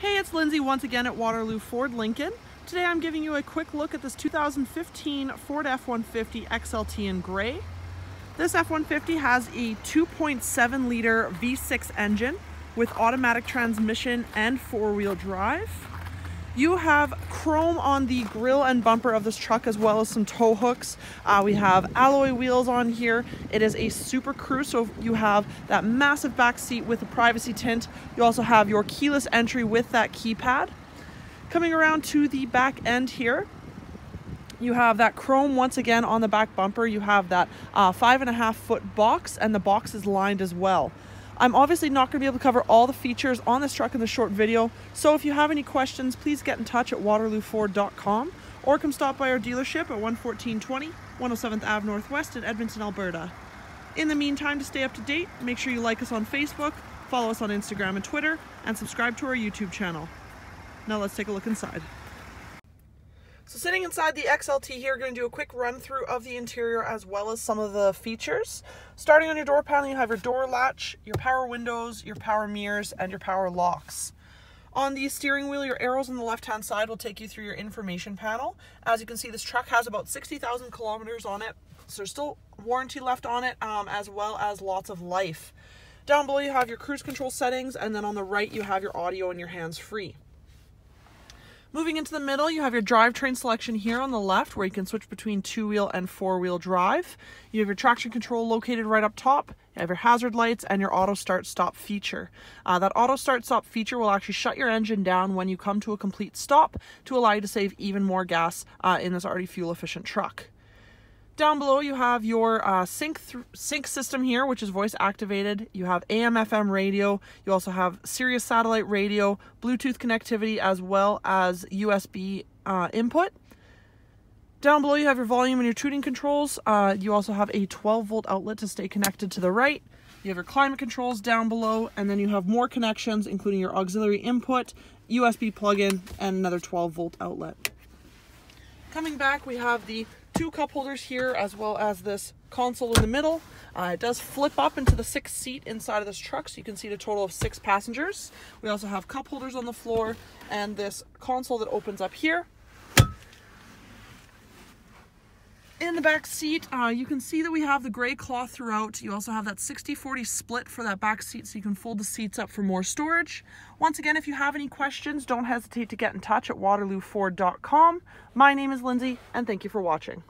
Hey, it's Lindsay once again at Waterloo Ford Lincoln. Today I'm giving you a quick look at this 2015 Ford F-150 XLT in gray. This F-150 has a 2.7 liter V6 engine with automatic transmission and four-wheel drive. You have chrome on the grill and bumper of this truck as well as some tow hooks. Uh, we have alloy wheels on here. It is a Super Crew, so you have that massive back seat with the privacy tint. You also have your keyless entry with that keypad. Coming around to the back end here, you have that chrome once again on the back bumper. You have that uh, five and a half foot box and the box is lined as well. I'm obviously not going to be able to cover all the features on this truck in this short video, so if you have any questions, please get in touch at waterlooford.com or come stop by our dealership at 11420 107th Ave Northwest in Edmonton, Alberta. In the meantime, to stay up to date, make sure you like us on Facebook, follow us on Instagram and Twitter, and subscribe to our YouTube channel. Now let's take a look inside. So sitting inside the XLT here, going to do a quick run through of the interior as well as some of the features. Starting on your door panel, you have your door latch, your power windows, your power mirrors, and your power locks. On the steering wheel, your arrows on the left-hand side will take you through your information panel. As you can see, this truck has about 60,000 kilometers on it, so there's still warranty left on it, um, as well as lots of life. Down below, you have your cruise control settings, and then on the right, you have your audio and your hands-free. Moving into the middle, you have your drivetrain selection here on the left where you can switch between two-wheel and four-wheel drive. You have your traction control located right up top. You have your hazard lights and your auto start stop feature. Uh, that auto start stop feature will actually shut your engine down when you come to a complete stop to allow you to save even more gas uh, in this already fuel efficient truck. Down below you have your uh, sync sync system here, which is voice activated. You have AM FM radio. You also have Sirius satellite radio, Bluetooth connectivity, as well as USB uh, input. Down below you have your volume and your tuning controls. Uh, you also have a 12 volt outlet to stay connected to the right. You have your climate controls down below, and then you have more connections, including your auxiliary input, USB plug-in, and another 12 volt outlet. Coming back, we have the two cup holders here as well as this console in the middle. Uh, it does flip up into the sixth seat inside of this truck so you can seat a total of six passengers. We also have cup holders on the floor and this console that opens up here. In the back seat, uh, you can see that we have the gray cloth throughout. You also have that 60-40 split for that back seat so you can fold the seats up for more storage. Once again, if you have any questions, don't hesitate to get in touch at waterlooford.com. My name is Lindsay, and thank you for watching.